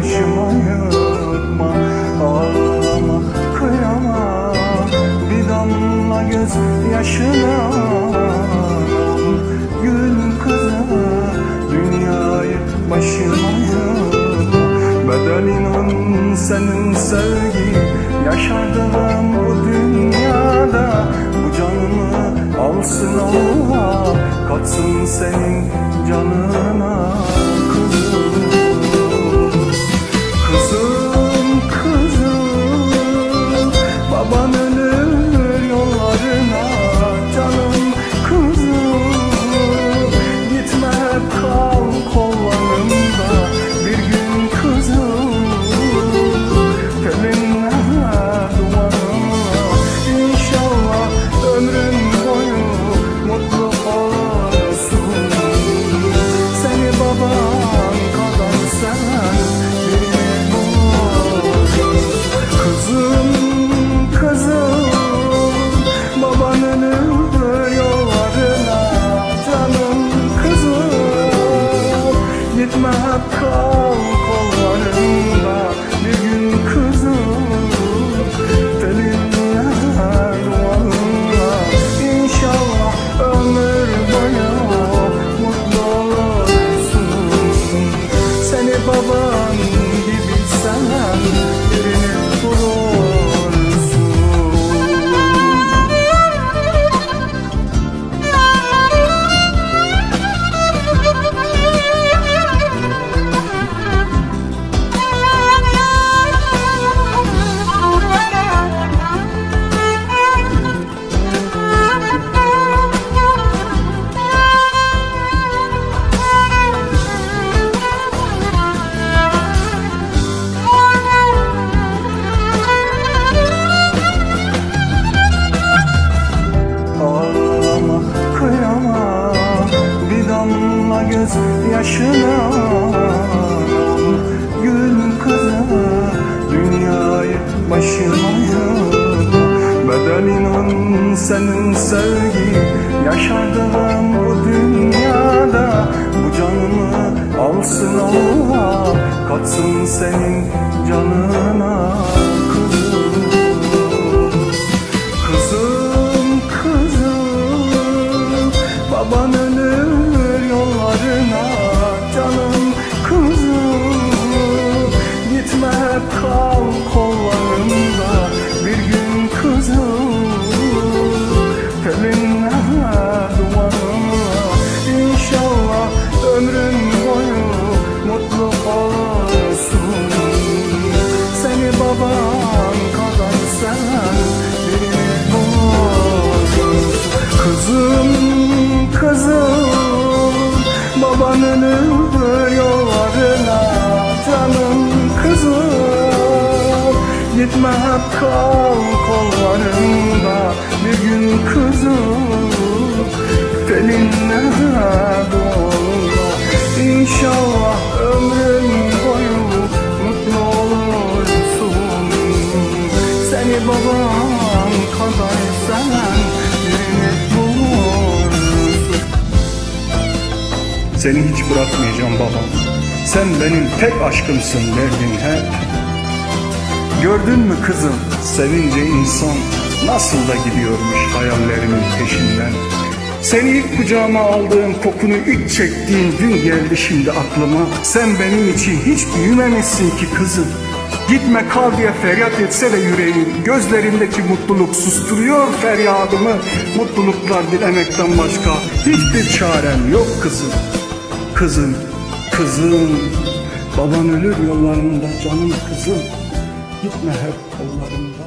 ayırma Ağlama kıyama. Bir damla göz yaşına Gül kızı dünyayı başıma yıkma Bedelin senin sevgi Yaşadığım bu dünyada. Bu canımı alsın Allah Katsın senin canına Gitme hep göz yaşına. Gül kızı dünyayı başıma yıkma Bedelin senin sevgi yaşadığım bu dünyada. Bu canımı alsın Allah katsın senin canına Gitme hep kal kollarında Bir gün kızım Telinle doğruna İnşallah ömrün boyu Mutlu olursun Seni baban kadar seven birini Seni hiç bırakmayacağım babam. Sen benim tek aşkımsın derdin hep. Gördün mü kızım Sevince insan nasıl da gidiyormuş hayallerimin peşinden. Seni ilk kucağıma aldığım kokunu ilk çektiğim gün geldi şimdi aklıma. Sen benim için hiç büyümemişsin ki kızım. Gitme kal diye feryat etse de yüreğim Gözlerindeki mutluluk susturuyor feryadımı Mutluluklar dilemekten başka hiçbir çarem yok kızım Kızım, kızım Baban ölür yollarında canım kızım Gitme hep kollarında